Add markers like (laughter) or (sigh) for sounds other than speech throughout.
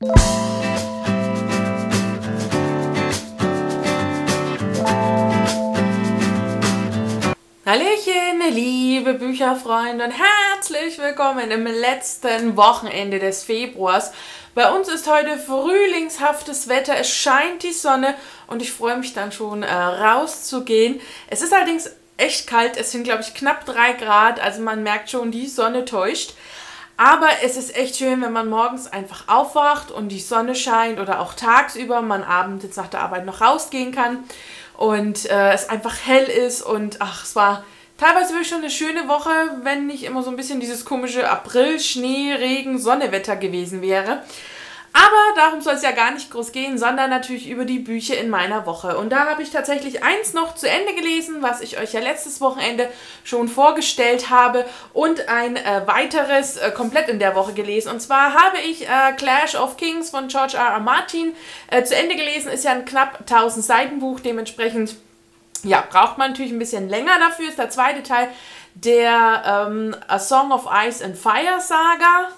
Hallöchen, liebe Bücherfreunde und herzlich willkommen im letzten Wochenende des Februars. Bei uns ist heute frühlingshaftes Wetter, es scheint die Sonne und ich freue mich dann schon äh, rauszugehen. Es ist allerdings echt kalt, es sind glaube ich knapp 3 Grad, also man merkt schon, die Sonne täuscht. Aber es ist echt schön, wenn man morgens einfach aufwacht und die Sonne scheint oder auch tagsüber man abends nach der Arbeit noch rausgehen kann und äh, es einfach hell ist und ach, es war teilweise wirklich schon eine schöne Woche, wenn nicht immer so ein bisschen dieses komische April, Schnee, Regen, Sonnewetter gewesen wäre. Aber darum soll es ja gar nicht groß gehen, sondern natürlich über die Bücher in meiner Woche. Und da habe ich tatsächlich eins noch zu Ende gelesen, was ich euch ja letztes Wochenende schon vorgestellt habe und ein äh, weiteres äh, komplett in der Woche gelesen. Und zwar habe ich äh, Clash of Kings von George R. R. Martin äh, zu Ende gelesen. Ist ja ein knapp 1000 Seiten Buch, dementsprechend ja, braucht man natürlich ein bisschen länger dafür. Ist der zweite Teil der ähm, A Song of Ice and Fire Saga.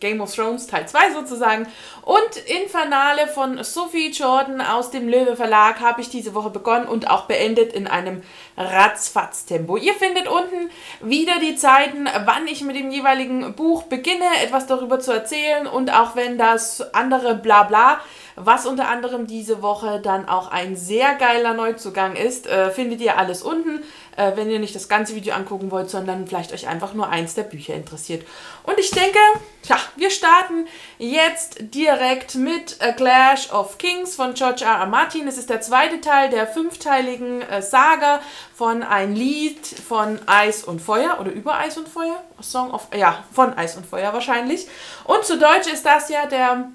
Game of Thrones Teil 2 sozusagen. Und Infernale von Sophie Jordan aus dem Löwe Verlag habe ich diese Woche begonnen und auch beendet in einem Ratzfatz-Tempo. Ihr findet unten wieder die Zeiten, wann ich mit dem jeweiligen Buch beginne, etwas darüber zu erzählen und auch wenn das andere Blabla was unter anderem diese Woche dann auch ein sehr geiler Neuzugang ist, äh, findet ihr alles unten, äh, wenn ihr nicht das ganze Video angucken wollt, sondern vielleicht euch einfach nur eins der Bücher interessiert. Und ich denke, ja, wir starten jetzt direkt mit A Clash of Kings von George R. R. Martin. Es ist der zweite Teil der fünfteiligen äh, Saga von Ein Lied von Eis und Feuer oder über Eis und Feuer. Song of, ja, von Eis und Feuer wahrscheinlich. Und zu Deutsch ist das ja der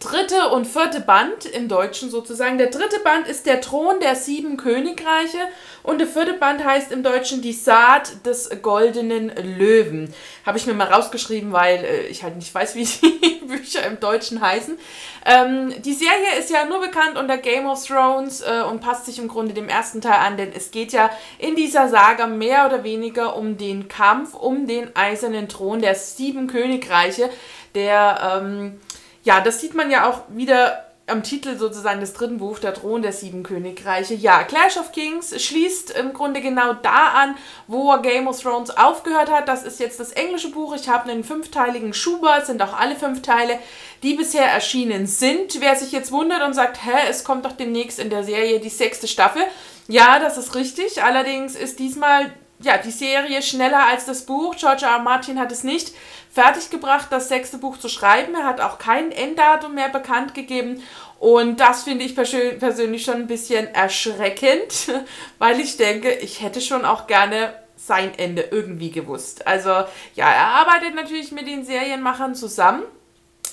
dritte und vierte Band im Deutschen sozusagen. Der dritte Band ist der Thron der sieben Königreiche und der vierte Band heißt im Deutschen die Saat des goldenen Löwen. Habe ich mir mal rausgeschrieben, weil äh, ich halt nicht weiß, wie (laughs) die Bücher im Deutschen heißen. Ähm, die Serie ist ja nur bekannt unter Game of Thrones äh, und passt sich im Grunde dem ersten Teil an, denn es geht ja in dieser Saga mehr oder weniger um den Kampf um den eisernen Thron der sieben Königreiche, der ähm, ja, das sieht man ja auch wieder am Titel sozusagen des dritten Buchs, der Thron der sieben Königreiche. Ja, Clash of Kings schließt im Grunde genau da an, wo Game of Thrones aufgehört hat. Das ist jetzt das englische Buch. Ich habe einen fünfteiligen Schubert, sind auch alle fünf Teile, die bisher erschienen sind. Wer sich jetzt wundert und sagt, hä, es kommt doch demnächst in der Serie die sechste Staffel. Ja, das ist richtig. Allerdings ist diesmal ja, die Serie schneller als das Buch. George R. R. Martin hat es nicht fertiggebracht, das sechste Buch zu schreiben. Er hat auch kein Enddatum mehr bekannt gegeben. Und das finde ich persönlich schon ein bisschen erschreckend, (laughs) weil ich denke, ich hätte schon auch gerne sein Ende irgendwie gewusst. Also ja, er arbeitet natürlich mit den Serienmachern zusammen.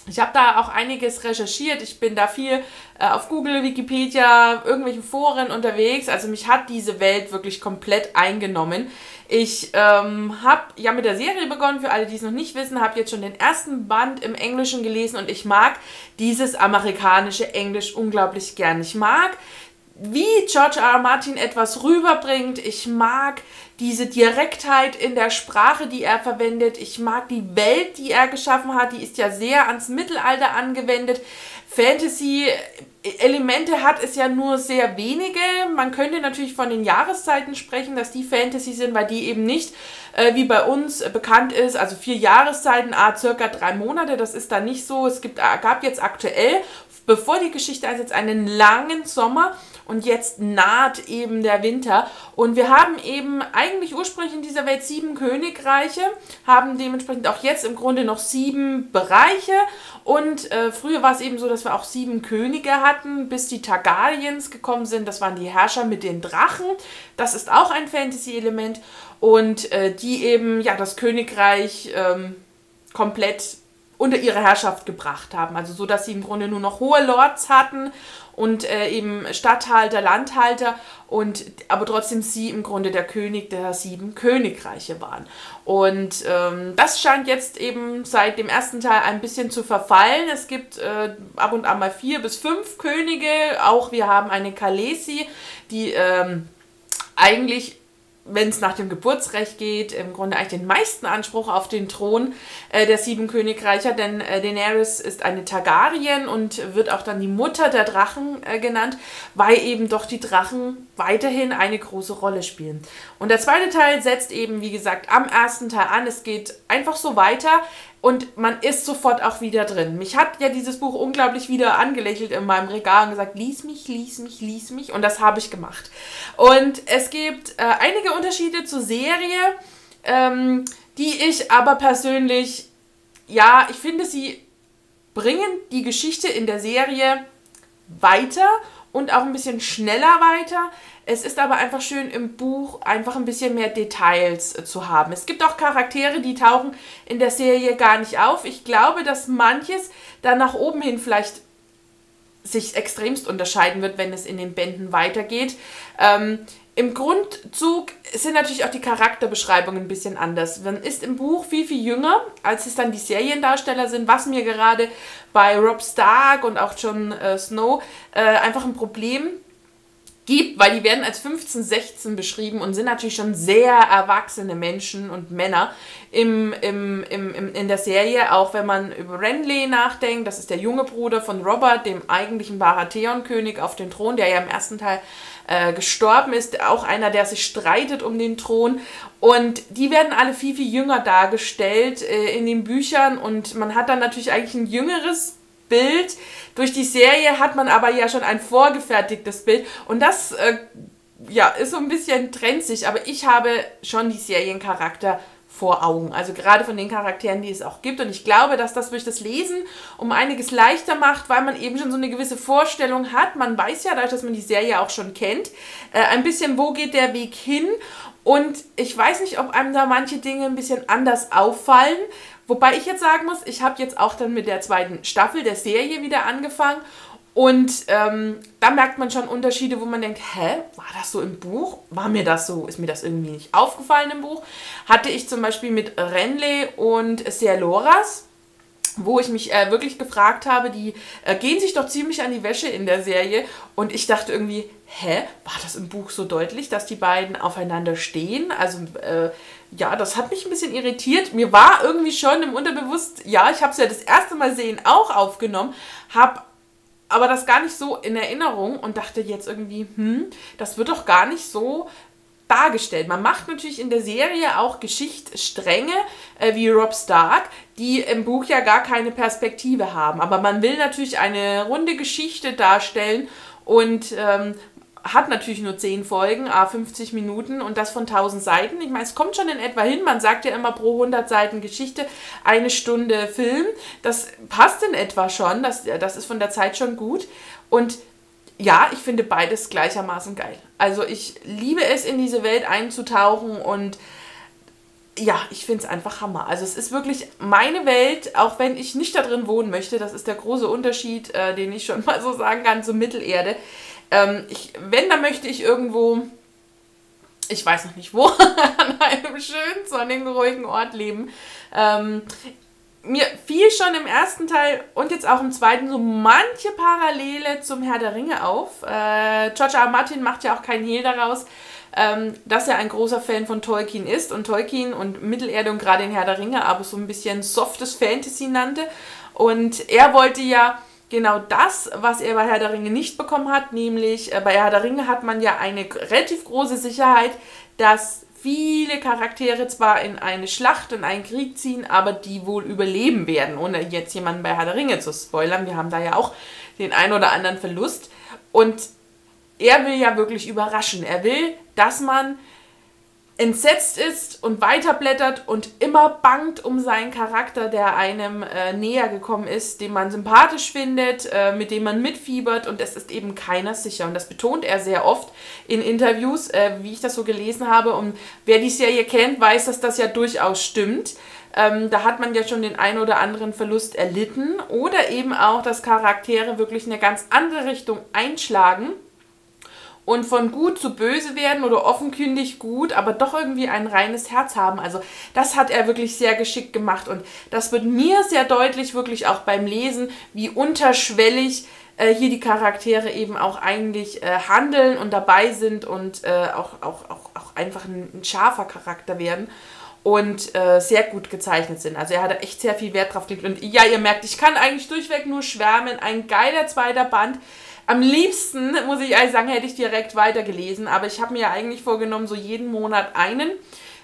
Ich habe da auch einiges recherchiert. Ich bin da viel äh, auf Google, Wikipedia, irgendwelchen Foren unterwegs. Also mich hat diese Welt wirklich komplett eingenommen. Ich ähm, habe ja mit der Serie begonnen, für alle, die es noch nicht wissen, habe jetzt schon den ersten Band im Englischen gelesen und ich mag dieses amerikanische Englisch unglaublich gern. Ich mag wie George R. R. Martin etwas rüberbringt. Ich mag diese Direktheit in der Sprache, die er verwendet. Ich mag die Welt, die er geschaffen hat. Die ist ja sehr ans Mittelalter angewendet. Fantasy-Elemente hat es ja nur sehr wenige. Man könnte natürlich von den Jahreszeiten sprechen, dass die Fantasy sind, weil die eben nicht äh, wie bei uns äh, bekannt ist. Also vier Jahreszeiten, ah, circa drei Monate. Das ist da nicht so. Es gibt, äh, gab jetzt aktuell, bevor die Geschichte einsetzt, einen langen Sommer und jetzt naht eben der Winter. Und wir haben eben eigentlich ursprünglich in dieser Welt sieben Königreiche, haben dementsprechend auch jetzt im Grunde noch sieben Bereiche. Und äh, früher war es eben so, dass wir auch sieben Könige hatten, bis die Targaryens gekommen sind. Das waren die Herrscher mit den Drachen. Das ist auch ein Fantasy-Element. Und äh, die eben ja das Königreich ähm, komplett unter ihre Herrschaft gebracht haben. Also so, dass sie im Grunde nur noch hohe Lords hatten und äh, eben Statthalter, Landhalter und aber trotzdem sie im Grunde der König der sieben Königreiche waren. Und ähm, das scheint jetzt eben seit dem ersten Teil ein bisschen zu verfallen. Es gibt äh, ab und an mal vier bis fünf Könige. Auch wir haben eine Kalesi, die ähm, eigentlich wenn es nach dem Geburtsrecht geht, im Grunde eigentlich den meisten Anspruch auf den Thron äh, der sieben Königreiche, denn äh, Daenerys ist eine Targaryen und wird auch dann die Mutter der Drachen äh, genannt, weil eben doch die Drachen weiterhin eine große Rolle spielen. Und der zweite Teil setzt eben, wie gesagt, am ersten Teil an. Es geht einfach so weiter und man ist sofort auch wieder drin. Mich hat ja dieses Buch unglaublich wieder angelächelt in meinem Regal und gesagt, lies mich, lies mich, lies mich und das habe ich gemacht. Und es gibt äh, einige Unterschiede zur Serie, ähm, die ich aber persönlich, ja, ich finde, sie bringen die Geschichte in der Serie weiter und auch ein bisschen schneller weiter. Es ist aber einfach schön im Buch einfach ein bisschen mehr Details äh, zu haben. Es gibt auch Charaktere, die tauchen in der Serie gar nicht auf. Ich glaube, dass manches dann nach oben hin vielleicht sich extremst unterscheiden wird, wenn es in den Bänden weitergeht. Ähm, Im Grundzug sind natürlich auch die Charakterbeschreibungen ein bisschen anders. Man ist im Buch viel, viel jünger, als es dann die Seriendarsteller sind, was mir gerade bei Rob Stark und auch Jon äh, Snow äh, einfach ein Problem gibt, weil die werden als 15, 16 beschrieben und sind natürlich schon sehr erwachsene Menschen und Männer im, im, im, im, in der Serie, auch wenn man über Renly nachdenkt, das ist der junge Bruder von Robert, dem eigentlichen Baratheon-König auf den Thron, der ja im ersten Teil äh, gestorben ist, auch einer, der sich streitet um den Thron. Und die werden alle viel, viel jünger dargestellt äh, in den Büchern. Und man hat dann natürlich eigentlich ein jüngeres Bild. Durch die Serie hat man aber ja schon ein vorgefertigtes Bild und das äh, ja, ist so ein bisschen trenzig, aber ich habe schon die Seriencharakter vor Augen. Also gerade von den Charakteren, die es auch gibt. Und ich glaube, dass das durch das Lesen um einiges leichter macht, weil man eben schon so eine gewisse Vorstellung hat. Man weiß ja, dadurch, dass man die Serie auch schon kennt, äh, ein bisschen, wo geht der Weg hin. Und ich weiß nicht, ob einem da manche Dinge ein bisschen anders auffallen. Wobei ich jetzt sagen muss, ich habe jetzt auch dann mit der zweiten Staffel der Serie wieder angefangen und ähm, da merkt man schon Unterschiede, wo man denkt, hä, war das so im Buch? War mir das so? Ist mir das irgendwie nicht aufgefallen im Buch? Hatte ich zum Beispiel mit Renly und Cialoras, wo ich mich äh, wirklich gefragt habe, die äh, gehen sich doch ziemlich an die Wäsche in der Serie und ich dachte irgendwie, hä, war das im Buch so deutlich, dass die beiden aufeinander stehen? Also äh, ja, das hat mich ein bisschen irritiert. Mir war irgendwie schon im Unterbewusst, ja, ich habe es ja das erste Mal sehen auch aufgenommen, habe aber das gar nicht so in Erinnerung und dachte jetzt irgendwie, hm, das wird doch gar nicht so dargestellt. Man macht natürlich in der Serie auch Geschichtsstränge äh, wie Rob Stark, die im Buch ja gar keine Perspektive haben. Aber man will natürlich eine runde Geschichte darstellen und ähm, hat natürlich nur 10 Folgen, a 50 Minuten und das von 1000 Seiten. Ich meine, es kommt schon in etwa hin. Man sagt ja immer pro 100 Seiten Geschichte eine Stunde Film. Das passt in etwa schon. Das, das ist von der Zeit schon gut. Und ja, ich finde beides gleichermaßen geil. Also ich liebe es, in diese Welt einzutauchen und ja, ich finde es einfach Hammer. Also es ist wirklich meine Welt, auch wenn ich nicht da drin wohnen möchte. Das ist der große Unterschied, äh, den ich schon (laughs) mal so sagen kann zur Mittelerde. Ähm, ich, wenn, dann möchte ich irgendwo, ich weiß noch nicht wo, (laughs) an einem schönen, sonnigen, ruhigen Ort leben. Ähm, mir fiel schon im ersten Teil und jetzt auch im zweiten so manche Parallele zum Herr der Ringe auf. Äh, George R. Martin macht ja auch kein Hehl daraus, ähm, dass er ein großer Fan von Tolkien ist und Tolkien und Mittelerde und gerade den Herr der Ringe aber so ein bisschen softes Fantasy nannte. Und er wollte ja genau das, was er bei Herr der Ringe nicht bekommen hat, nämlich äh, bei Herr der Ringe hat man ja eine relativ große Sicherheit, dass viele Charaktere zwar in eine Schlacht, in einen Krieg ziehen, aber die wohl überleben werden, ohne jetzt jemanden bei Herr der Ringe zu spoilern. Wir haben da ja auch den ein oder anderen Verlust. Und er will ja wirklich überraschen. Er will, dass man entsetzt ist und weiterblättert und immer bangt um seinen Charakter, der einem äh, näher gekommen ist, den man sympathisch findet, äh, mit dem man mitfiebert und es ist eben keiner sicher. Und das betont er sehr oft in Interviews, äh, wie ich das so gelesen habe. Und wer die Serie kennt, weiß, dass das ja durchaus stimmt. Ähm, da hat man ja schon den ein oder anderen Verlust erlitten oder eben auch, dass Charaktere wirklich eine ganz andere Richtung einschlagen und von gut zu böse werden oder offenkundig gut, aber doch irgendwie ein reines Herz haben. Also das hat er wirklich sehr geschickt gemacht und das wird mir sehr deutlich wirklich auch beim Lesen, wie unterschwellig äh, hier die Charaktere eben auch eigentlich äh, handeln und dabei sind und äh, auch, auch, auch, auch auch einfach ein, ein scharfer Charakter werden und äh, sehr gut gezeichnet sind. Also er hat echt sehr viel Wert drauf gelegt. Und ja, ihr merkt, ich kann eigentlich durchweg nur schwärmen. Ein geiler zweiter Band. Am liebsten, muss ich ehrlich sagen, hätte ich direkt weitergelesen. Aber ich habe mir ja eigentlich vorgenommen, so jeden Monat einen.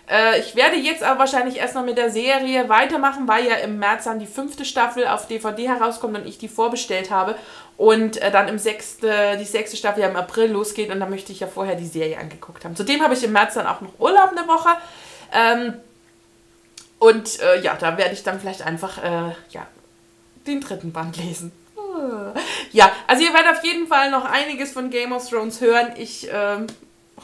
Äh, ich werde jetzt aber wahrscheinlich erst noch mit der Serie weitermachen, weil ja im März dann die fünfte Staffel auf DVD herauskommt und ich die vorbestellt habe. Und äh, dann im sechste, die sechste Staffel ja im April losgeht und da möchte ich ja vorher die Serie angeguckt haben. Zudem habe ich im März dann auch noch Urlaub eine Woche. Ähm, und äh, ja, da werde ich dann vielleicht einfach äh, ja, den dritten Band lesen. Ja, also ihr werdet auf jeden Fall noch einiges von Game of Thrones hören. Ich ähm,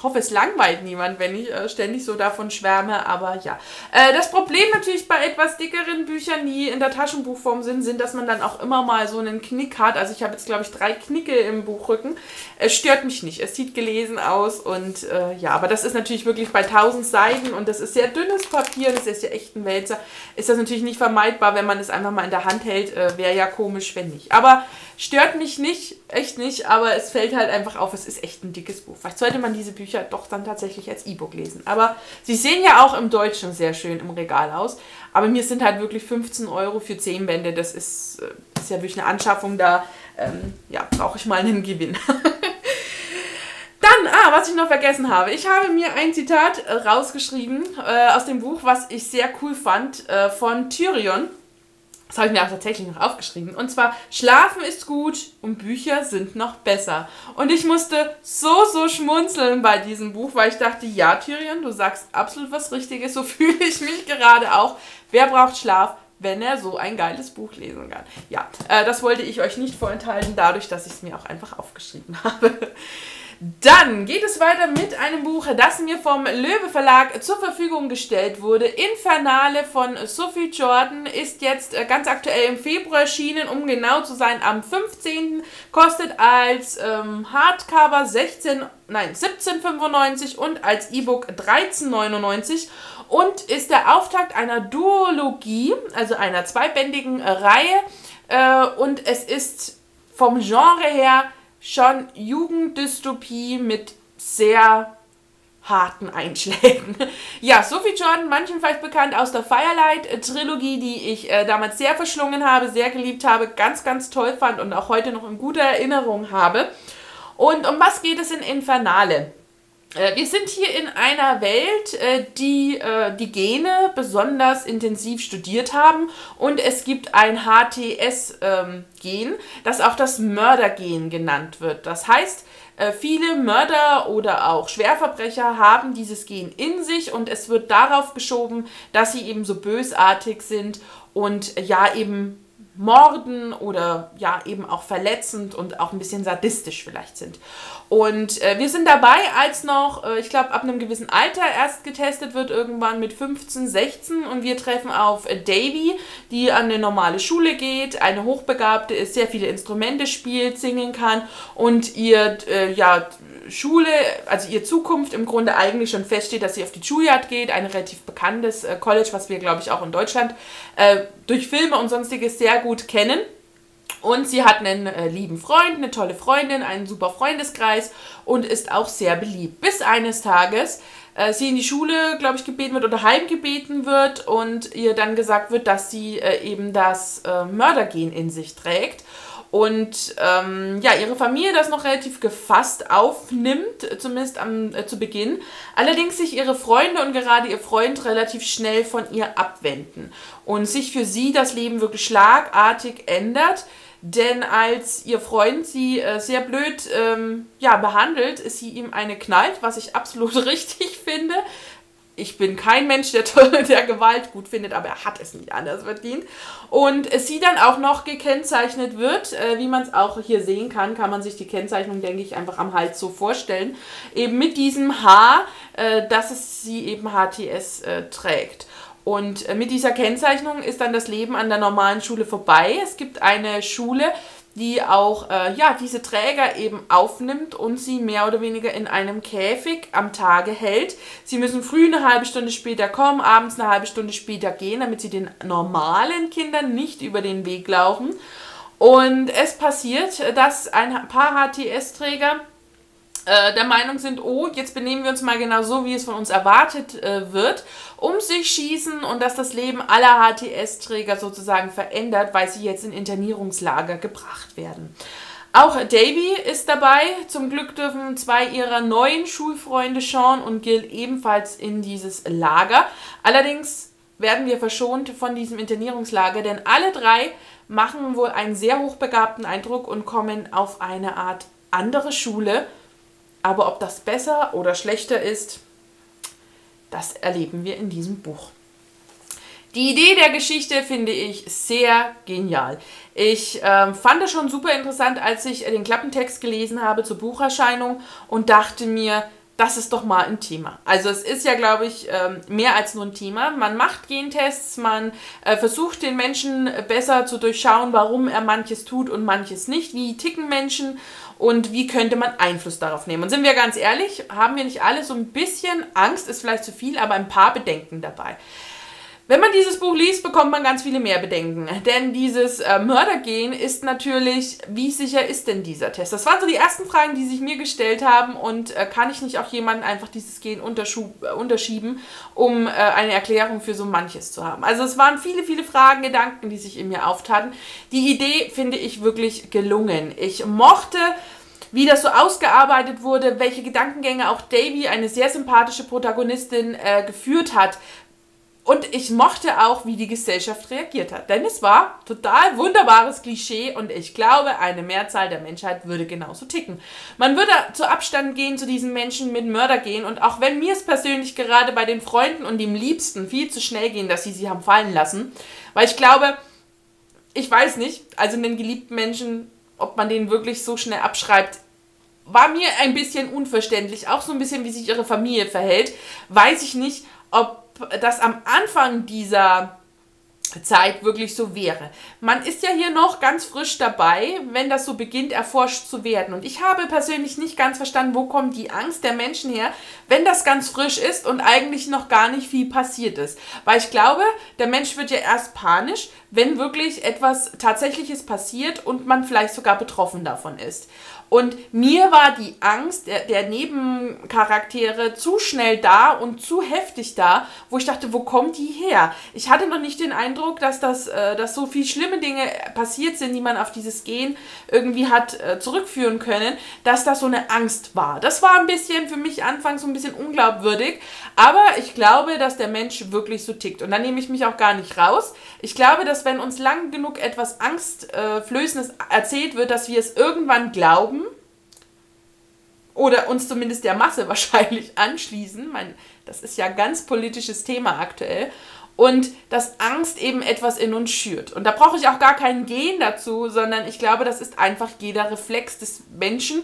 hoffe, es langweilt niemand, wenn ich äh, ständig so davon schwärme, aber ja. Äh, das Problem natürlich bei etwas dickeren Büchern, die in der Taschenbuchform sind, sind, dass man dann auch immer mal so einen Knick hat. Also ich habe jetzt, glaube ich, drei Knicke im Buchrücken. Es stört mich nicht. Es sieht gelesen aus und äh, ja, aber das ist natürlich wirklich bei 1000 Seiten und das ist sehr dünnes Papier, das ist ja echt ein Wälzer. Ist das natürlich nicht vermeidbar, wenn man es einfach mal in der Hand hält. Äh, Wäre ja komisch, wenn nicht. Aber stört mich nicht, echt nicht, aber es fällt halt einfach auf, es ist echt ein dickes Buch. Vielleicht sollte man diese Bücher doch dann tatsächlich als E-Book lesen. Aber sie sehen ja auch im Deutschen sehr schön im Regal aus. Aber mir sind halt wirklich 15 Euro für 10 Bände. Das ist, äh, ist ja wirklich eine Anschaffung. Da ähm, ja, brauche ich mal einen Gewinn. (laughs) Dann, ah, was ich noch vergessen habe. Ich habe mir ein Zitat äh, rausgeschrieben äh, aus dem Buch, was ich sehr cool fand, äh, von Tyrion. Das habe ich mir auch tatsächlich noch aufgeschrieben. Und zwar, Schlafen ist gut und Bücher sind noch besser. Und ich musste so, so schmunzeln bei diesem Buch, weil ich dachte, ja, Tyrion, du sagst absolut was Richtiges. So (laughs) fühle ich mich gerade auch. Wer braucht Schlaf? wenn er so ein geiles Buch lesen kann. Ja, äh, das wollte ich euch nicht vorenthalten, dadurch, dass ich es mir auch einfach aufgeschrieben (laughs) habe. Dann geht es weiter mit einem Buch, das mir vom Löwe Verlag zur Verfügung gestellt wurde. Infernale von Sophie Jordan ist jetzt äh, ganz aktuell im Februar erschienen, um genau zu sein, am 15. kostet als ähm, Hardcover 16, nein, 17,95 und als E-Book 13,99 und ist der Auftakt einer Duologie, also einer zweibändigen Reihe. Äh, und es ist vom Genre her schon Jugenddystopie mit sehr harten Einschlägen. (laughs) Ja, Sophie Jordan, manchen vielleicht bekannt aus der Firelight-Trilogie, die ich äh, damals sehr verschlungen habe, sehr geliebt habe, ganz, ganz toll fand und auch heute noch in guter Erinnerung habe. Und um was geht es in Infernale? Äh, wir sind hier in einer Welt, äh, die äh, die Gene besonders intensiv studiert haben und es gibt ein HTS-Gen, ähm, das auch das Mördergen genannt wird. Das heißt, viele Mörder oder auch Schwerverbrecher haben dieses Gen in sich und es wird darauf geschoben, dass sie eben so bösartig sind und ja eben morden oder ja eben auch verletzend und auch ein bisschen sadistisch vielleicht sind. Und äh, wir sind dabei, als noch, äh, ich glaube, ab einem gewissen Alter erst getestet wird, irgendwann mit 15, 16 und wir treffen auf äh, Davy, die an eine normale Schule geht, eine Hochbegabte ist, sehr viele Instrumente spielt, singen kann und ihr äh, ja Schule, also ihre Zukunft im Grunde eigentlich schon feststeht, dass sie auf die Juilliard geht, ein relativ bekanntes äh, College, was wir, glaube ich, auch in Deutschland äh, durch Filme und sonstiges sehr gut kennen. Und sie hat einen äh, lieben Freund, eine tolle Freundin, einen super Freundeskreis und ist auch sehr beliebt. Bis eines Tages äh, sie in die Schule, glaube ich, gebeten wird oder heimgebeten wird und ihr dann gesagt wird, dass sie äh, eben das äh, Mördergen in sich trägt und ähm, ja, ihre Familie das noch relativ gefasst aufnimmt, zumindest am, äh, zu Beginn. Allerdings sich ihre Freunde und gerade ihr Freund relativ schnell von ihr abwenden und sich für sie das Leben wirklich schlagartig ändert. Denn als ihr Freund sie äh, sehr blöd ähm, ja, behandelt, ist sie ihm eine knallt, was ich absolut (laughs) richtig finde ich bin kein Mensch, der, (laughs) der Gewalt gut findet, aber er hat es nicht anders verdient. Und sie dann auch noch gekennzeichnet wird, äh, wie man es auch hier sehen kann, kann man sich die Kennzeichnung, denke ich, einfach am Hals so vorstellen. Eben mit diesem H, äh, dass es sie eben HTS äh, trägt. Und äh, mit dieser Kennzeichnung ist dann das Leben an der normalen Schule vorbei. Es gibt eine Schule, die auch äh, ja, diese Träger eben aufnimmt und sie mehr oder weniger in einem Käfig am Tage hält. Sie müssen früh eine halbe Stunde später kommen, abends eine halbe Stunde später gehen, damit sie den normalen Kindern nicht über den Weg laufen. Und es passiert, dass ein paar HTS-Träger äh, der Meinung sind, oh, jetzt benehmen wir uns mal genau so, wie es von uns erwartet äh, wird, um sich schießen und dass das Leben aller HTS-Träger sozusagen verändert, weil sie jetzt in Internierungslager gebracht werden. Auch Davy ist dabei. Zum Glück dürfen zwei ihrer neuen Schulfreunde Sean und Gil ebenfalls in dieses Lager. Allerdings werden wir verschont von diesem Internierungslager, denn alle drei machen wohl einen sehr hochbegabten Eindruck und kommen auf eine Art andere Schule. Aber ob das besser oder schlechter ist, das erleben wir in diesem Buch. Die Idee der Geschichte finde ich sehr genial. Ich äh, fand es schon super interessant, als ich den Klappentext gelesen habe zur Bucherscheinung und dachte mir, das ist doch mal ein Thema. Also es ist ja, glaube ich, ähm, mehr als nur ein Thema. Man macht Gentests, man äh, versucht den Menschen besser zu durchschauen, warum er manches tut und manches nicht. Wie ticken Menschen und wie könnte man Einfluss darauf nehmen? Und sind wir ganz ehrlich, haben wir nicht alle so ein bisschen Angst, ist vielleicht zu viel, aber ein paar Bedenken dabei. Wenn man dieses Buch liest, bekommt man ganz viele mehr Bedenken. Denn dieses äh, Mördergen ist natürlich, wie sicher ist denn dieser Test? Das waren so die ersten Fragen, die sich mir gestellt haben. Und äh, kann ich nicht auch jemanden einfach dieses Gen äh, unterschieben, um äh, eine Erklärung für so manches zu haben? Also es waren viele, viele Fragen, Gedanken, die sich in mir auftaten. Die Idee finde ich wirklich gelungen. Ich mochte wie das so ausgearbeitet wurde, welche Gedankengänge auch Davy, eine sehr sympathische Protagonistin, äh, geführt hat, und ich mochte auch, wie die Gesellschaft reagiert hat. Denn es war total wunderbares Klischee und ich glaube, eine Mehrzahl der Menschheit würde genauso ticken. Man würde zu Abstand gehen zu diesen Menschen mit Mörder gehen und auch wenn mir es persönlich gerade bei den Freunden und dem Liebsten viel zu schnell gehen, dass sie sie haben fallen lassen, weil ich glaube, ich weiß nicht, also den geliebten Menschen, ob man den wirklich so schnell abschreibt, war mir ein bisschen unverständlich. Auch so ein bisschen, wie sich ihre Familie verhält. Weiß ich nicht, ob das am Anfang dieser Zeit wirklich so wäre. Man ist ja hier noch ganz frisch dabei, wenn das so beginnt, erforscht zu werden. Und ich habe persönlich nicht ganz verstanden, wo kommt die Angst der Menschen her, wenn das ganz frisch ist und eigentlich noch gar nicht viel passiert ist. Weil ich glaube, der Mensch wird ja erst panisch, wenn wirklich etwas Tatsächliches passiert und man vielleicht sogar betroffen davon ist. Und mir war die Angst der, der, Nebencharaktere zu schnell da und zu heftig da, wo ich dachte, wo kommt die her? Ich hatte noch nicht den Eindruck, dass, das, äh, dass so viele schlimme Dinge passiert sind, die man auf dieses Gen irgendwie hat äh, zurückführen können, dass das so eine Angst war. Das war ein bisschen für mich anfangs so ein bisschen unglaubwürdig, aber ich glaube, dass der Mensch wirklich so tickt. Und da nehme ich mich auch gar nicht raus. Ich glaube, dass wenn uns lang genug etwas Angstflößendes erzählt wird, dass wir es irgendwann glauben, oder uns zumindest der Masse (laughs) wahrscheinlich anschließen. Mein, das ist ja ganz politisches Thema aktuell. Und dass Angst eben etwas in uns schürt. Und da brauche ich auch gar kein Gen dazu, sondern ich glaube, das ist einfach jeder Reflex des Menschen,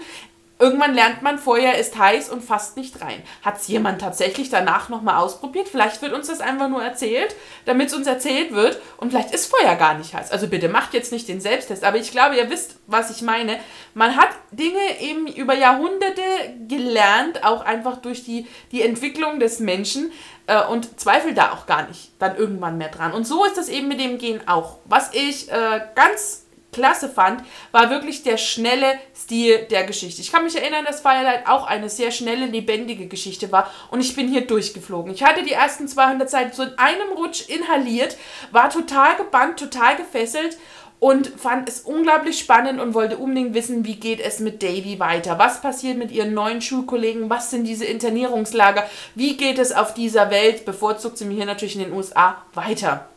Irgendwann lernt man, Feuer ist heiß und fasst nicht rein. Hat es jemand tatsächlich danach nochmal ausprobiert? Vielleicht wird uns das einfach nur erzählt, damit es uns erzählt wird und vielleicht ist Feuer gar nicht heiß. Also bitte macht jetzt nicht den Selbsttest, aber ich glaube, ihr wisst, was ich meine. Man hat Dinge eben über Jahrhunderte gelernt, auch einfach durch die, die Entwicklung des Menschen äh, und zweifelt da auch gar nicht dann irgendwann mehr dran. Und so ist das eben mit dem Gen auch. Was ich äh, ganz klasse fand, war wirklich der schnelle Stil der Geschichte. Ich kann mich erinnern, dass Firelight auch eine sehr schnelle, lebendige Geschichte war und ich bin hier durchgeflogen. Ich hatte die ersten 200 Seiten so in einem Rutsch inhaliert, war total gebannt, total gefesselt und fand es unglaublich spannend und wollte unbedingt wissen, wie geht es mit Davy weiter? Was passiert mit ihren neuen Schulkollegen? Was sind diese Internierungslager? Wie geht es auf dieser Welt, bevorzugt sie mir hier natürlich in den USA, weiter?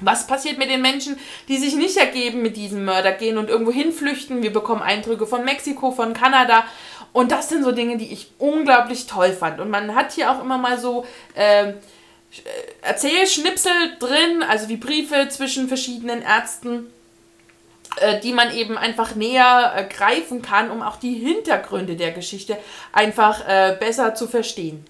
Was passiert mit den Menschen, die sich nicht ergeben mit diesem Mörder gehen und irgendwo hinflüchten? Wir bekommen Eindrücke von Mexiko, von Kanada. Und das sind so Dinge, die ich unglaublich toll fand. Und man hat hier auch immer mal so äh, Erzählschnipsel drin, also wie Briefe zwischen verschiedenen Ärzten, äh, die man eben einfach näher äh, greifen kann, um auch die Hintergründe der Geschichte einfach äh, besser zu verstehen.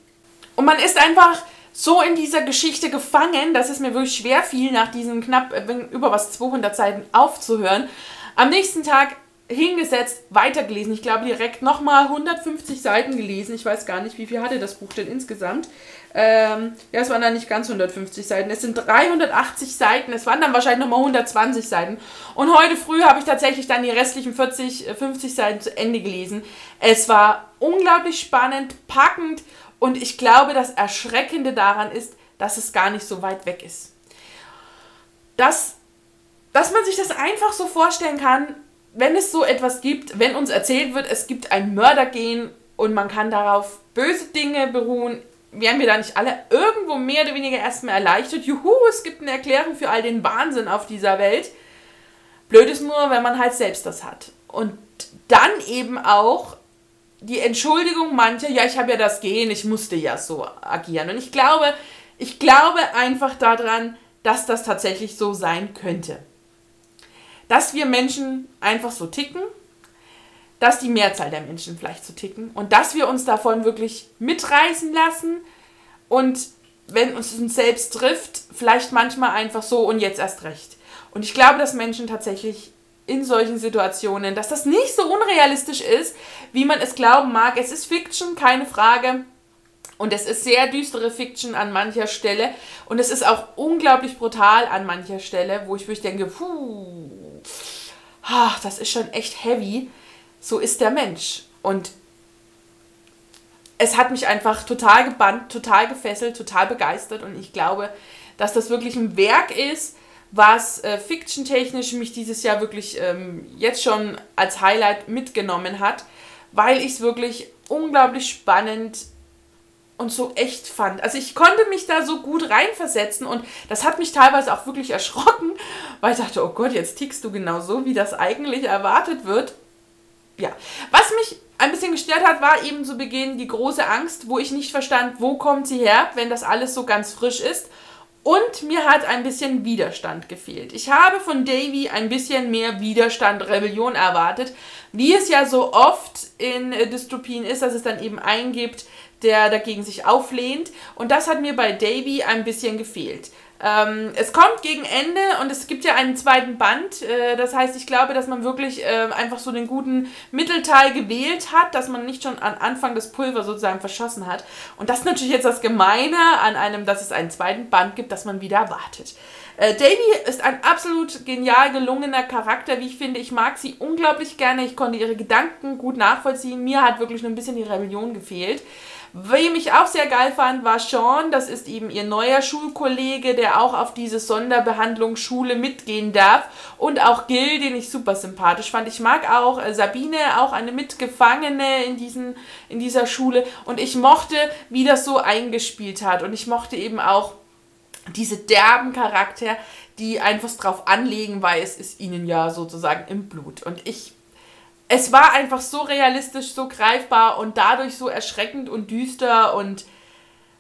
Und man ist einfach so in dieser Geschichte gefangen, dass es mir wirklich schwer fiel, nach diesen knapp äh, über was 200 Seiten aufzuhören. Am nächsten Tag hingesetzt, weitergelesen. Ich glaube, direkt nochmal 150 Seiten gelesen. Ich weiß gar nicht, wie viel hatte das Buch denn insgesamt. Ähm, ja, es waren dann nicht ganz 150 Seiten. Es sind 380 Seiten. Es waren dann wahrscheinlich nochmal 120 Seiten. Und heute früh habe ich tatsächlich dann die restlichen 40, 50 äh, Seiten zu Ende gelesen. Es war unglaublich spannend, packend und ich glaube, das Erschreckende daran ist, dass es gar nicht so weit weg ist. Dass, dass man sich das einfach so vorstellen kann, wenn es so etwas gibt, wenn uns erzählt wird, es gibt ein Mördergen und man kann darauf böse Dinge beruhen, wären wir da nicht alle irgendwo mehr oder weniger erstmal erleichtert? Juhu, es gibt eine Erklärung für all den Wahnsinn auf dieser Welt. Blöd ist nur, wenn man halt selbst das hat. Und dann eben auch die Entschuldigung mancher, ja, ich habe ja das Gen, ich musste ja so agieren. Und ich glaube, ich glaube einfach daran, dass das tatsächlich so sein könnte dass wir Menschen einfach so ticken, dass die Mehrzahl der Menschen vielleicht so ticken und dass wir uns davon wirklich mitreißen lassen und wenn uns uns selbst trifft, vielleicht manchmal einfach so und jetzt erst recht. Und ich glaube, dass Menschen tatsächlich in solchen Situationen, dass das nicht so unrealistisch ist, wie man es glauben mag. Es ist Fiction, keine Frage. Und es ist sehr düstere Fiction an mancher Stelle. Und es ist auch unglaublich brutal an mancher Stelle, wo ich wirklich denke, puh, ach, das ist schon echt heavy. So ist der Mensch. Und es hat mich einfach total gebannt, total gefesselt, total begeistert. Und ich glaube, dass das wirklich ein Werk ist, was äh, fiction-technisch mich dieses Jahr wirklich ähm, jetzt schon als Highlight mitgenommen hat, weil ich es wirklich unglaublich spannend und so echt fand. Also ich konnte mich da so gut reinversetzen und das hat mich teilweise auch wirklich erschrocken, (laughs) weil ich dachte, oh Gott, jetzt tickst du genau so, wie das eigentlich erwartet wird. Ja, was mich ein bisschen gestört hat, war eben zu Beginn die große Angst, wo ich nicht verstand, wo kommt sie her, wenn das alles so ganz frisch ist. Und mir hat ein bisschen Widerstand gefehlt. Ich habe von Davy ein bisschen mehr Widerstand, Rebellion erwartet, wie es ja so oft in Dystopien ist, dass es dann eben eingibt, der dagegen sich auflehnt. Und das hat mir bei Davy ein bisschen gefehlt. Ähm, es kommt gegen Ende und es gibt ja einen zweiten Band. Äh, das heißt, ich glaube, dass man wirklich äh, einfach so den guten Mittelteil gewählt hat, dass man nicht schon am Anfang das Pulver sozusagen verschossen hat. Und das ist natürlich jetzt das Gemeine an einem, dass es einen zweiten Band gibt, dass man wieder wartet. Äh, Davy ist ein absolut genial gelungener Charakter, wie ich finde. Ich mag sie unglaublich gerne. Ich konnte ihre Gedanken gut nachvollziehen. Mir hat wirklich nur ein bisschen die Rebellion gefehlt. Wem ich auch sehr geil fand, war Sean. Das ist eben ihr neuer Schulkollege, der auch auf diese Sonderbehandlungsschule mitgehen darf. Und auch Gil, den ich super sympathisch fand. Ich mag auch äh, Sabine, auch eine Mitgefangene in, diesen, in dieser Schule. Und ich mochte, wie das so eingespielt hat. Und ich mochte eben auch diese derben Charakter, die einfach drauf anlegen, weil es ist ihnen ja sozusagen im Blut. Und ich es war einfach so realistisch, so greifbar und dadurch so erschreckend und düster und,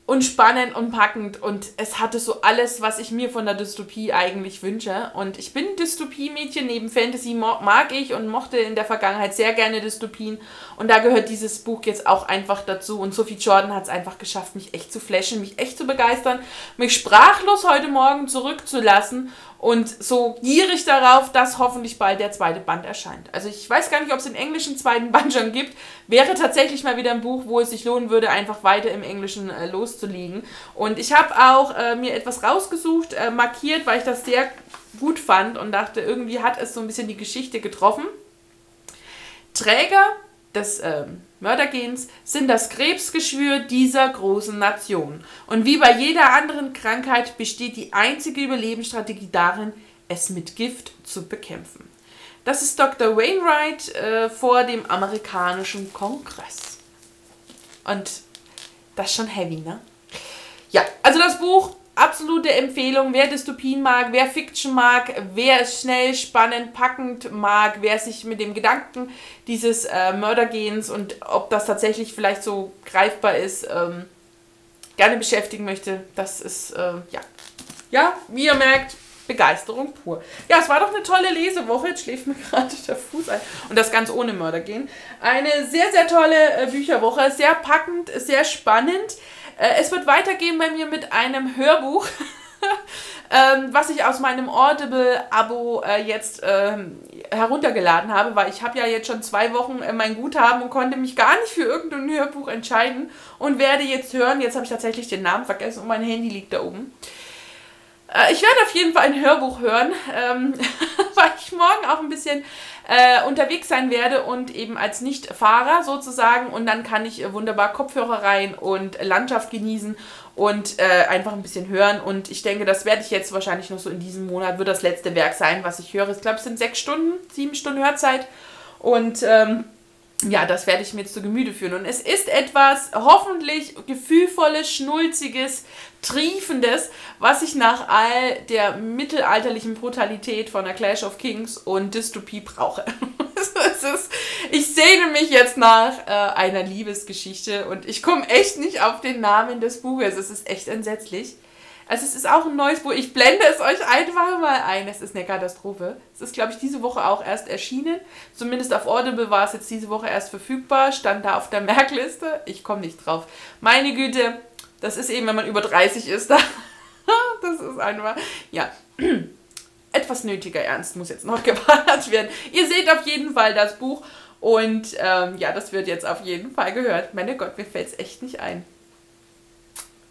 und spannend und packend. Und es hatte so alles, was ich mir von der Dystopie eigentlich wünsche. Und ich bin Dystopie-Mädchen, neben Fantasy mag ich und mochte in der Vergangenheit sehr gerne Dystopien. Und da gehört dieses Buch jetzt auch einfach dazu. Und Sophie Jordan hat es einfach geschafft, mich echt zu flashen, mich echt zu begeistern, mich sprachlos heute Morgen zurückzulassen und so gierig darauf, dass hoffentlich bald der zweite Band erscheint. Also ich weiß gar nicht, ob es den englischen zweiten (laughs) Band schon gibt. Wäre tatsächlich mal wieder ein Buch, wo es sich lohnen würde, einfach weiter im Englischen äh, loszulegen. Und ich habe auch äh, mir etwas rausgesucht, äh, markiert, weil ich das sehr gut fand und dachte, irgendwie hat es so ein bisschen die Geschichte getroffen. Träger des ähm, Mördergens sind das Krebsgeschwür dieser großen Nation. Und wie bei jeder anderen Krankheit besteht die einzige Überlebensstrategie darin, es mit Gift zu bekämpfen. Das ist Dr. Wainwright äh, vor dem amerikanischen Kongress. Und das ist schon heavy, ne? Ja, also das Buch absolute Empfehlung, wer Dystopien mag, wer Fiction mag, wer es schnell, spannend, packend mag, wer sich mit dem Gedanken dieses äh, Mördergens und ob das tatsächlich vielleicht so greifbar ist, ähm, gerne beschäftigen möchte, das ist, äh, ja. Ja, wie ihr merkt, Begeisterung pur. Ja, es war doch eine tolle Lesewoche. Jetzt schläft mir (laughs) gerade der Fuß ein. Und das ganz ohne Mördergehen. Eine sehr, sehr tolle äh, Bücherwoche. Sehr packend, sehr spannend. Äh, es wird weitergehen bei mir mit einem Hörbuch. (laughs) ähm, was ich aus meinem Audible-Abo äh, jetzt ähm, heruntergeladen habe, weil ich habe ja jetzt schon zwei Wochen äh, mein Guthaben und konnte mich gar nicht für irgendein Hörbuch entscheiden und werde jetzt hören, jetzt habe ich tatsächlich den Namen vergessen und mein Handy liegt da oben. Äh, ich werde auf jeden Fall ein Hörbuch hören, ähm, (laughs) (laughs) weil ich morgen auch ein bisschen äh, unterwegs sein werde und eben als Nicht-Fahrer sozusagen und dann kann ich äh, wunderbar Kopfhörer rein und Landschaft genießen und äh, einfach ein bisschen hören und ich denke, das werde ich jetzt wahrscheinlich noch so in diesem Monat, wird das letzte Werk sein, was ich höre. Ich glaube, es sind sechs Stunden, sieben Stunden Hörzeit und ähm, ja, das werde ich mir jetzt zu Gemüte führen. Und es ist etwas hoffentlich gefühlvolles, schnulziges, triefendes, was ich nach all der mittelalterlichen Brutalität von der Clash of Kings und Dystopie brauche. (laughs) ist, ich sehne mich jetzt nach äh, einer Liebesgeschichte und ich komme echt nicht auf den Namen des Buches. Es ist echt entsetzlich. Also es ist auch ein neues Buch. Ich blende es euch einfach mal ein. Es ist eine Katastrophe. Es ist, glaube ich, diese Woche auch erst erschienen. Zumindest auf Audible war es jetzt diese Woche erst verfügbar. Stand da auf der Merkliste. Ich komme nicht drauf. Meine Güte, das ist eben, wenn man über 30 ist. (laughs) das ist einfach, ja. (clears throat) Etwas nötiger Ernst muss jetzt noch (laughs) gewahrt werden. Ihr seht auf jeden Fall das Buch. Und ähm, ja, das wird jetzt auf jeden Fall gehört. Meine Gott, mir fällt es echt nicht ein.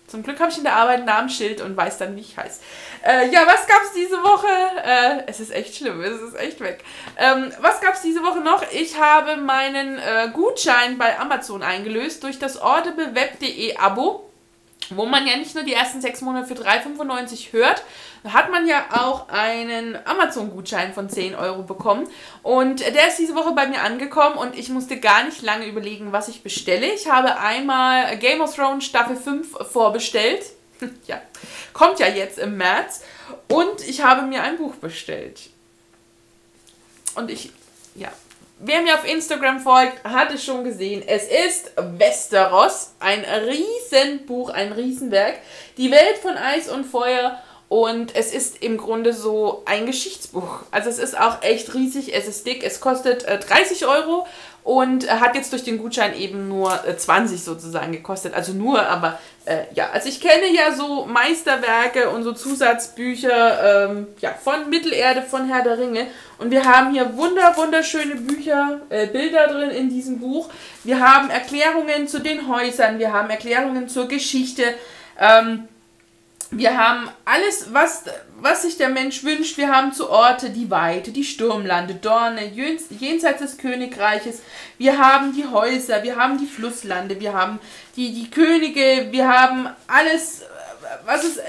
Zum Glück habe ich in der Arbeit ein Namensschild und weiß dann, wie ich heiße. Äh, ja, was gab es diese Woche? Äh, es ist echt schlimm, es ist echt weg. Ähm, was gab es diese Woche noch? Ich habe meinen äh, Gutschein bei Amazon eingelöst durch das audibleweb.de Abo wo man ja nicht nur die ersten sechs Monate für 3,95 hört, hat man ja auch einen Amazon-Gutschein von 10 Euro bekommen. Und der ist diese Woche bei mir angekommen und ich musste gar nicht lange überlegen, was ich bestelle. Ich habe einmal Game of Thrones Staffel 5 vorbestellt. (laughs) ja, kommt ja jetzt im März. Und ich habe mir ein Buch bestellt. Und ich, ja, Wer mir auf Instagram folgt, hat es schon gesehen. Es ist Westeros, ein Riesenbuch, ein Riesenwerk. Die Welt von Eis und Feuer und es ist im Grunde so ein Geschichtsbuch. Also es ist auch echt riesig, es ist dick, es kostet äh, 30 Euro und äh, hat jetzt durch den Gutschein eben nur äh, 20 sozusagen gekostet. Also nur, aber äh, ja, also ich kenne ja so Meisterwerke und so Zusatzbücher ähm, ja, von Mittelerde, von Herr der Ringe. Und wir haben hier wunder, wunderschöne Bücher, äh, Bilder drin in diesem Buch. Wir haben Erklärungen zu den Häusern, wir haben Erklärungen zur Geschichte. Ähm, wir haben alles, was, was sich der Mensch wünscht. Wir haben zu Orte die Weite, die Sturmlande, Dorne, jenseits des Königreiches. Wir haben die Häuser, wir haben die Flusslande, wir haben die, die Könige, wir haben alles, was es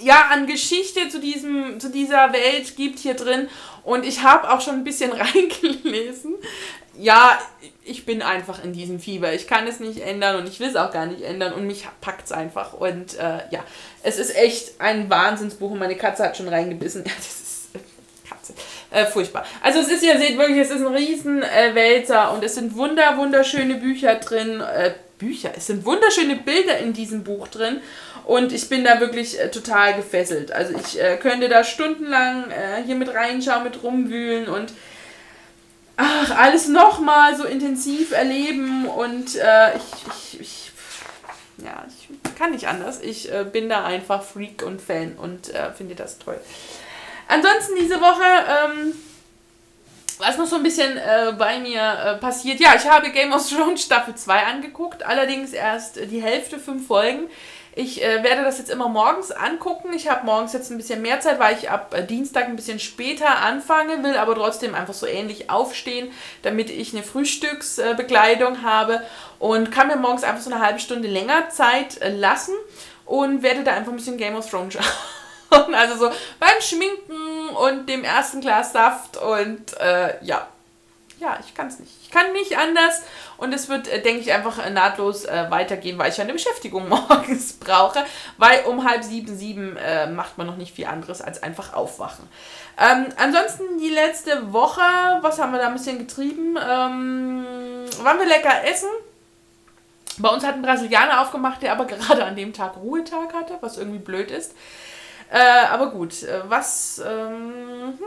ja an Geschichte zu, diesem, zu dieser Welt gibt hier drin. Und ich habe auch schon ein bisschen (laughs) reingelesen. Ja, ich bin einfach in diesem Fieber. Ich kann es nicht ändern und ich will es auch gar nicht ändern und mich packt es einfach. Und äh, ja, es ist echt ein Wahnsinnsbuch und meine Katze hat schon reingebissen. (laughs) Ja, das ist äh, Katze. Äh, furchtbar. Also es ist, ihr seht wirklich, es ist ein riesen äh, Wälzer und es sind wunder, wunderschöne Bücher drin. Äh, Bücher, es sind wunderschöne Bilder in diesem Buch drin und ich bin da wirklich äh, total gefesselt. Also ich äh, könnte da stundenlang hier mit reinschauen, mit rumwühlen und ach, alles nochmal so intensiv erleben und äh, ich, ich, ich, ja, ich kann nicht anders. Ich äh, bin da einfach Freak und Fan und äh, finde das toll. Ansonsten diese Woche, ähm, was noch so ein bisschen äh, bei mir äh, passiert, ja, ich habe Game of Thrones Staffel 2 angeguckt, allerdings erst die Hälfte, fünf Folgen. Ich äh, werde das jetzt immer morgens angucken. Ich habe morgens jetzt ein bisschen mehr Zeit, weil ich ab äh, Dienstag ein bisschen später anfange, will aber trotzdem einfach so ähnlich aufstehen, damit ich eine Frühstücksbekleidung äh, habe und kann mir morgens einfach so eine halbe Stunde länger Zeit äh, lassen und werde da einfach ein bisschen Game of Thrones schauen. (laughs) also so beim Schminken und dem ersten Glas Saft und äh, ja, ja, ich kann es nicht. Ich kann nicht anders und es wird, äh, denke ich, einfach äh, nahtlos äh, weitergehen, weil ich ja eine Beschäftigung (laughs) morgens brauche, weil um halb sieben, sieben äh, macht man noch nicht viel anderes als einfach aufwachen. Ähm, ansonsten die letzte Woche, was haben wir da ein bisschen getrieben? Ähm, waren wir lecker essen? Bei uns hat ein Brasilianer aufgemacht, der aber (laughs) gerade an dem Tag Ruhetag hatte, was irgendwie blöd ist. Äh, aber gut, äh, was ähm, hm,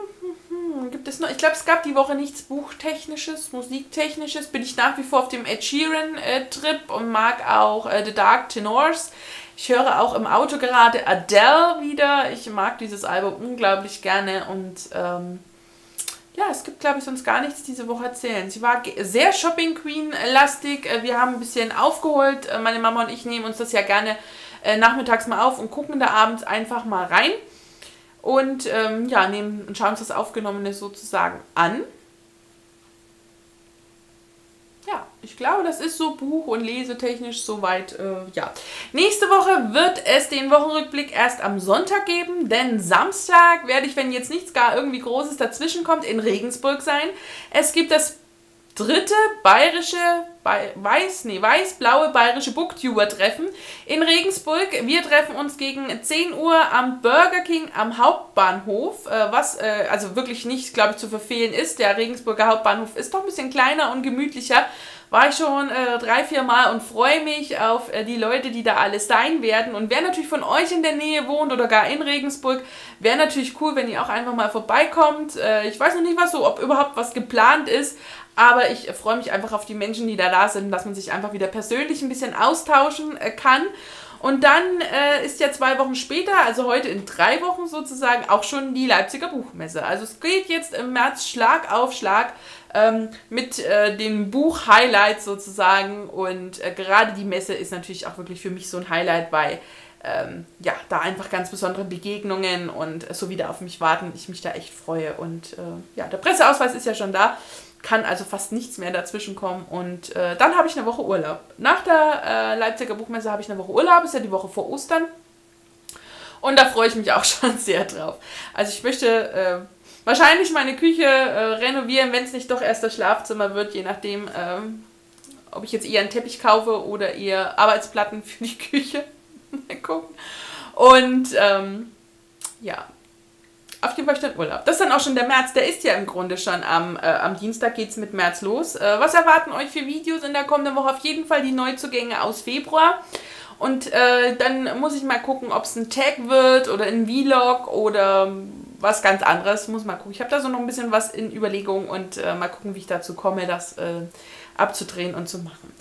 (laughs) hm, gibt es noch? Ich glaube, es gab die Woche nichts Buchtechnisches, Musiktechnisches. Bin ich nach wie vor auf dem Ed Sheeran-Trip äh, und mag auch äh, The Dark Tenors. Ich höre auch im Auto gerade Adele wieder. Ich mag dieses Album unglaublich gerne und ähm, ja, es gibt, glaube ich, sonst gar nichts diese Woche erzählen. Sie war sehr Shopping Queen-lastig. Äh, wir haben ein bisschen aufgeholt. Äh, meine Mama und ich nehmen uns das ja gerne äh, nachmittags mal auf und gucken da abends einfach mal rein. Und ähm, ja, nehmen und schauen uns das Aufgenommene sozusagen an. Ja, ich glaube, das ist so buch- und lesetechnisch soweit, äh, ja. Nächste Woche wird es den Wochenrückblick erst am Sonntag geben, denn Samstag werde ich, wenn jetzt nichts gar irgendwie Großes dazwischen kommt, in Regensburg sein. Es gibt das dritte bayerische, weiß, nee, weiß-blaue bayerische Booktuber-Treffen in Regensburg. Wir treffen uns gegen 10 Uhr am Burger King am Hauptbahnhof, äh, was äh, also wirklich nicht, glaube ich, zu verfehlen ist. Der Regensburger Hauptbahnhof ist doch ein bisschen kleiner und gemütlicher. War ich schon äh, drei, vier Mal und freue mich auf äh, die Leute, die da alles sein werden. Und wer natürlich von euch in der Nähe wohnt oder gar in Regensburg, wäre natürlich cool, wenn ihr auch einfach mal vorbeikommt. Äh, ich weiß noch nicht, was so, ob überhaupt was geplant ist, aber ich freue mich einfach auf die Menschen, die da da sind, dass man sich einfach wieder persönlich ein bisschen austauschen äh, kann. Und dann äh, ist ja zwei Wochen später, also heute in drei Wochen sozusagen, auch schon die Leipziger Buchmesse. Also es geht jetzt im März Schlag auf Schlag ähm, mit äh, den Buch-Highlights sozusagen. Und äh, gerade die Messe ist natürlich auch wirklich für mich so ein Highlight, weil ähm, ja, da einfach ganz besondere Begegnungen und so wieder auf mich warten, ich mich da echt freue. Und äh, ja, der Presseausweis ist ja schon da kann also fast nichts mehr dazwischen kommen. Und äh, dann habe ich eine Woche Urlaub. Nach der äh, Leipziger Buchmesse habe ich eine Woche Urlaub, ist ja die Woche vor Ostern. Und da freue ich mich auch (laughs) schon sehr drauf. Also ich möchte äh, wahrscheinlich meine Küche äh, renovieren, wenn es nicht doch erst das Schlafzimmer wird, je nachdem, ähm, ob ich jetzt eher einen Teppich kaufe oder eher Arbeitsplatten für die (laughs) Küche. Mal gucken. Und ähm, ja, auf jeden Fall steht Urlaub. Das ist dann auch schon der März. Der ist ja im Grunde schon am, äh, am Dienstag geht es mit März los. Äh, was erwarten euch für Videos in der kommenden Woche? Auf jeden Fall die Neuzugänge aus Februar. Und äh, dann muss ich mal gucken, ob es ein Tag wird oder ein Vlog oder was ganz anderes. Muss mal gucken. Ich habe da so noch ein bisschen was in Überlegung und äh, mal gucken, wie ich dazu komme, das äh, abzudrehen und zu machen.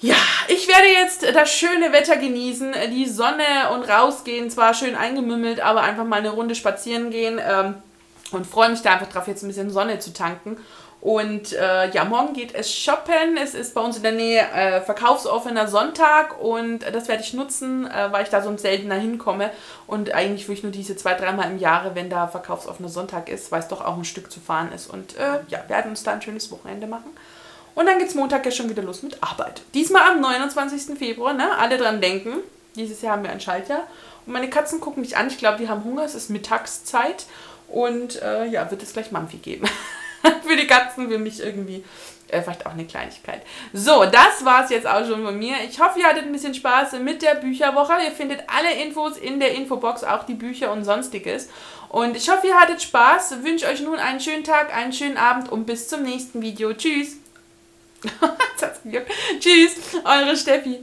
Ja, ich werde jetzt das schöne Wetter genießen, die Sonne und rausgehen, zwar schön eingemümmelt, aber einfach mal eine Runde spazieren gehen ähm, und freue mich da einfach drauf, jetzt ein bisschen Sonne zu tanken. Und äh, ja, morgen geht es shoppen. Es ist bei uns in der Nähe äh, verkaufsoffener Sonntag und das werde ich nutzen, äh, weil ich da sonst seltener hinkomme. Und eigentlich wirklich nur diese zwei, dreimal im Jahre, wenn da verkaufsoffener Sonntag ist, weil es doch auch ein Stück zu fahren ist. Und äh, ja, werden uns da ein schönes Wochenende machen. Und dann geht es Montag ja schon wieder los mit Arbeit. Diesmal am 29. Februar, ne? Alle dran denken. Dieses Jahr haben wir ein Schaltjahr. Und meine Katzen gucken mich an. Ich glaube, die haben Hunger. Es ist Mittagszeit. Und äh, ja, wird es gleich Mampfi geben. (laughs) für die Katzen, für mich irgendwie äh, vielleicht auch eine Kleinigkeit. So, das war es jetzt auch schon von mir. Ich hoffe, ihr hattet ein bisschen Spaß mit der Bücherwoche. Ihr findet alle Infos in der Infobox, auch die Bücher und sonstiges. Und ich hoffe, ihr hattet Spaß. Ich wünsche euch nun einen schönen Tag, einen schönen Abend und bis zum nächsten Video. Tschüss! (laughs) Tschüss, eure Steffi.